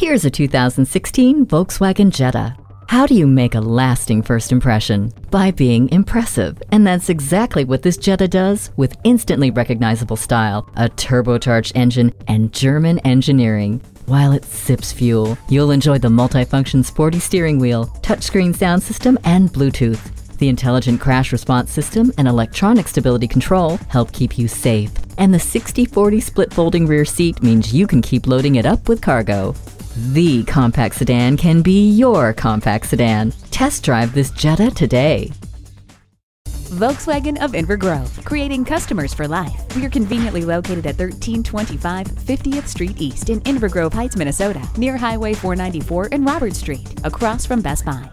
Here's a 2016 Volkswagen Jetta. How do you make a lasting first impression? By being impressive. And that's exactly what this Jetta does with instantly recognizable style, a turbocharged engine, and German engineering. While it sips fuel, you'll enjoy the multifunction sporty steering wheel, touchscreen sound system, and Bluetooth. The intelligent crash response system and electronic stability control help keep you safe. And the 60-40 split folding rear seat means you can keep loading it up with cargo. The compact sedan can be your compact sedan. Test drive this Jetta today. Volkswagen of Inver Grove, creating customers for life. We are conveniently located at 1325 50th Street East in Inver Grove Heights, Minnesota, near Highway 494 and Robert Street, across from Best Buy.